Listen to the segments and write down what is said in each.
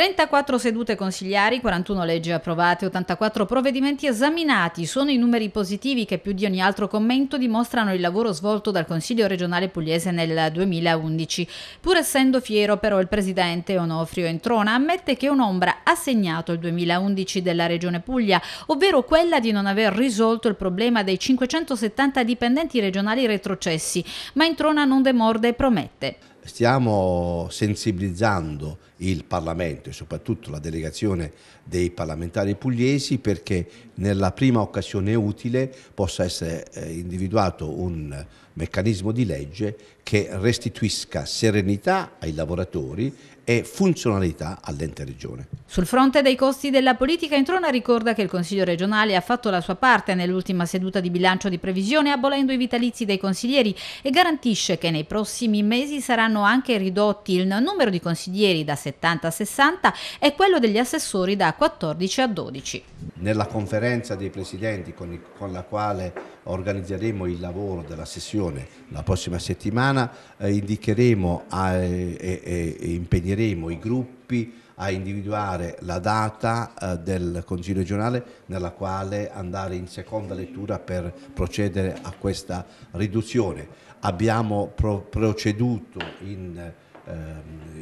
34 sedute consigliari, 41 leggi approvate, 84 provvedimenti esaminati. Sono i numeri positivi che più di ogni altro commento dimostrano il lavoro svolto dal Consiglio regionale pugliese nel 2011. Pur essendo fiero però il presidente Onofrio Entrona ammette che un'ombra ha segnato il 2011 della regione Puglia, ovvero quella di non aver risolto il problema dei 570 dipendenti regionali retrocessi, ma Entrona non demorde e promette stiamo sensibilizzando il Parlamento e soprattutto la delegazione dei parlamentari pugliesi perché nella prima occasione utile possa essere eh, individuato un meccanismo di legge che restituisca serenità ai lavoratori e funzionalità all'ente regione. Sul fronte dei costi della politica Introna ricorda che il Consiglio regionale ha fatto la sua parte nell'ultima seduta di bilancio di previsione abolendo i vitalizi dei consiglieri e garantisce che nei prossimi mesi saranno anche ridotti il numero di consiglieri da 70 a 60 e quello degli assessori da 14 a 12. Nella conferenza dei presidenti con, il, con la quale organizzeremo il lavoro della sessione la prossima settimana eh, indicheremo e, e, e impegneremo i gruppi a individuare la data eh, del Consiglio regionale nella quale andare in seconda lettura per procedere a questa riduzione. Abbiamo pro proceduto in, eh,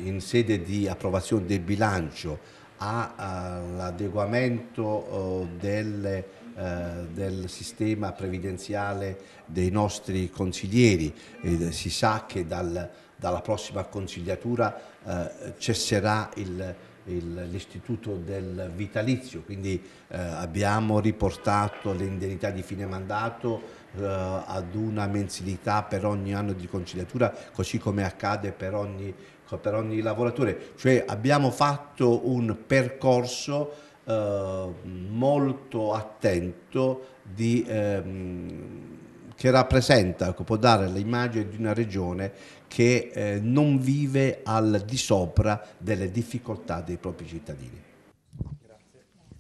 in sede di approvazione del bilancio all'adeguamento eh, delle, eh, del sistema previdenziale dei nostri consiglieri. Si sa che dal, dalla prossima consigliatura eh, cesserà l'istituto del vitalizio, quindi eh, abbiamo riportato le indennità di fine mandato eh, ad una mensilità per ogni anno di conciliatura, così come accade per ogni, per ogni lavoratore. Cioè abbiamo fatto un percorso eh, molto attento di, ehm, che rappresenta, che può dare l'immagine di una regione che eh, non vive al di sopra delle difficoltà dei propri cittadini.